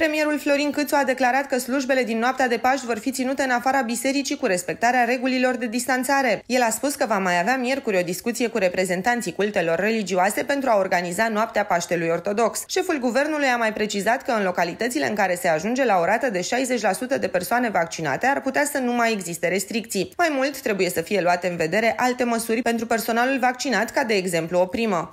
Premierul Florin Câțu a declarat că slujbele din noaptea de Paști vor fi ținute în afara bisericii cu respectarea regulilor de distanțare. El a spus că va mai avea miercuri o discuție cu reprezentanții cultelor religioase pentru a organiza noaptea Paștelui Ortodox. Șeful guvernului a mai precizat că în localitățile în care se ajunge la o rată de 60% de persoane vaccinate ar putea să nu mai existe restricții. Mai mult, trebuie să fie luate în vedere alte măsuri pentru personalul vaccinat, ca de exemplu o primă.